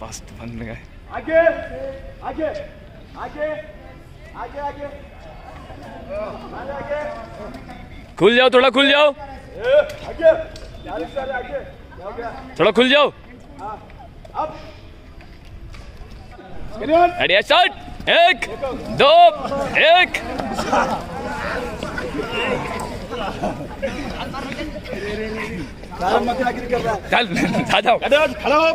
Fast बन गए आगे आगे आगे आगे आगे आगे आगे खुल जाओ, थोड़ा खुल जाओ। थोड़ा खुल जाओ। रेडी स्टार्ट एक, दो, एक। चल खड़ा हो।